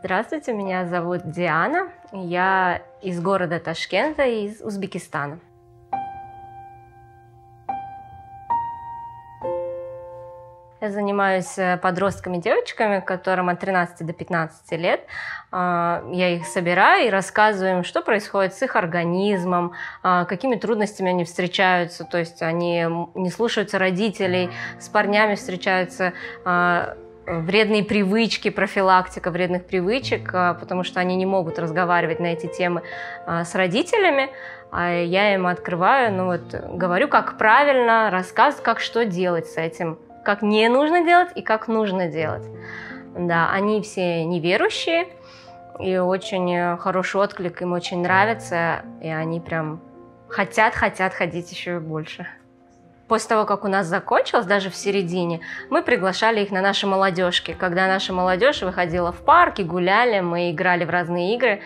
Здравствуйте, меня зовут Диана. Я из города Ташкента, из Узбекистана. Я занимаюсь э, подростками, девочками, которым от 13 до 15 лет. А, я их собираю и рассказываю им, что происходит с их организмом, а, какими трудностями они встречаются. То есть они не слушаются родителей, с парнями встречаются а, вредные привычки, профилактика вредных привычек, потому что они не могут разговаривать на эти темы с родителями. А я им открываю, ну вот, говорю, как правильно, рассказываю, как что делать с этим как не нужно делать и как нужно делать. Да, они все неверующие, и очень хороший отклик, им очень нравится, и они прям хотят, хотят ходить еще больше. После того, как у нас закончилось, даже в середине, мы приглашали их на наши молодежки. Когда наша молодежь выходила в парк и гуляли, мы играли в разные игры,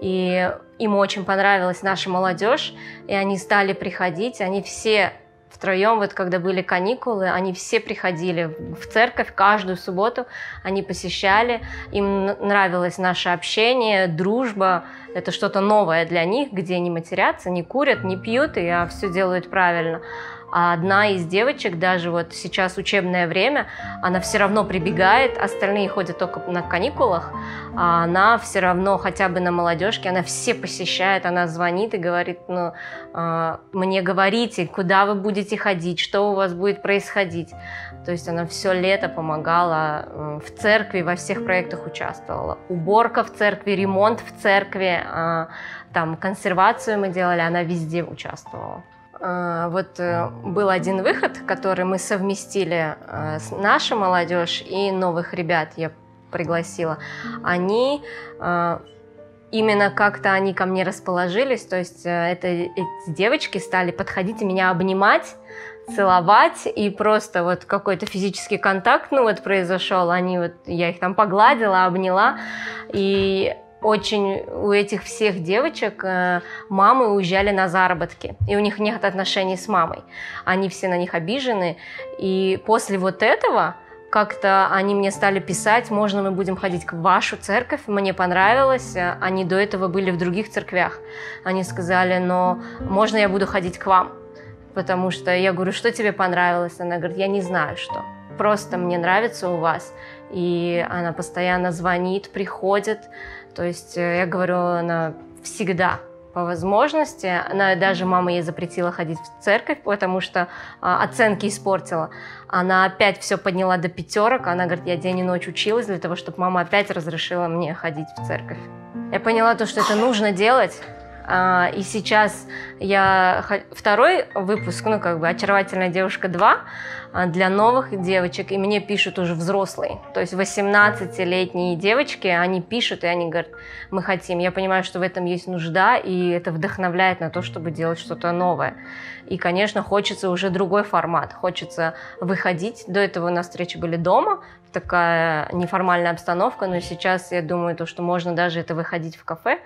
и им очень понравилась наша молодежь, и они стали приходить, они все втроем, вот когда были каникулы, они все приходили в церковь каждую субботу, они посещали, им нравилось наше общение, дружба, это что-то новое для них, где не матерятся, не курят, не пьют, и а все делают правильно. А одна из девочек, даже вот сейчас учебное время, она все равно прибегает, остальные ходят только на каникулах, а она все равно хотя бы на молодежке, она все посещает, она звонит и говорит, ну, э, мне говорите, куда вы будете ходить, что у вас будет происходить. То есть она все лето помогала э, в церкви, во всех проектах участвовала. Уборка в церкви, ремонт в церкви, э, там консервацию мы делали, она везде участвовала. А, вот э, был один выход, который мы совместили э, с нашей молодежь и новых ребят я пригласила. Они э, именно как-то они ко мне расположились, то есть это эти девочки стали подходить и меня обнимать, целовать, и просто вот какой-то физический контакт, ну вот произошел, они вот, я их там погладила, обняла, и очень у этих всех девочек э, мамы уезжали на заработки, и у них нет отношений с мамой. Они все на них обижены, и после вот этого как-то они мне стали писать, можно мы будем ходить в вашу церковь, мне понравилось, они до этого были в других церквях. Они сказали, но можно я буду ходить к вам? Потому что я говорю, что тебе понравилось? Она говорит, я не знаю, что. Просто мне нравится у вас. И она постоянно звонит, приходит, то есть э, я говорю, она всегда по возможности. Она даже мама ей запретила ходить в церковь, потому что а, оценки испортила. Она опять все подняла до пятерок. Она говорит, я день и ночь училась для того, чтобы мама опять разрешила мне ходить в церковь. Я поняла то, что это нужно делать. А, и сейчас я второй выпуск, ну как бы «Очаровательная девушка 2», а, для новых девочек, и мне пишут уже взрослые. То есть 18-летние девочки, они пишут, и они говорят, мы хотим. Я понимаю, что в этом есть нужда, и это вдохновляет на то, чтобы делать что-то новое. И, конечно, хочется уже другой формат. Хочется выходить. До этого у нас встречи были дома, такая неформальная обстановка, но сейчас я думаю, то, что можно даже это выходить в кафе,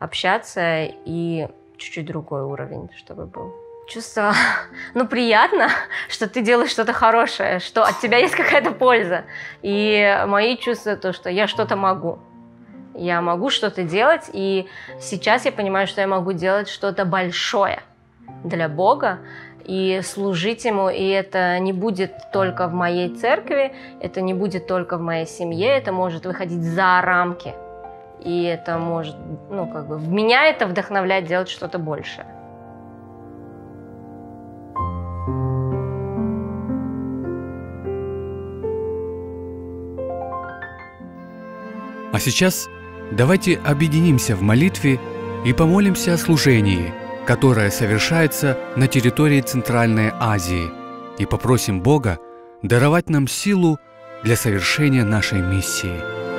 общаться и чуть-чуть другой уровень, чтобы был чувство, ну, приятно, что ты делаешь что-то хорошее, что от тебя есть какая-то польза. И мои чувства то, что я что-то могу. Я могу что-то делать, и сейчас я понимаю, что я могу делать что-то большое для Бога и служить Ему, и это не будет только в моей церкви, это не будет только в моей семье, это может выходить за рамки. И это может, ну, как бы, меня это вдохновляет делать что-то большее. А сейчас давайте объединимся в молитве и помолимся о служении, которое совершается на территории Центральной Азии, и попросим Бога даровать нам силу для совершения нашей миссии.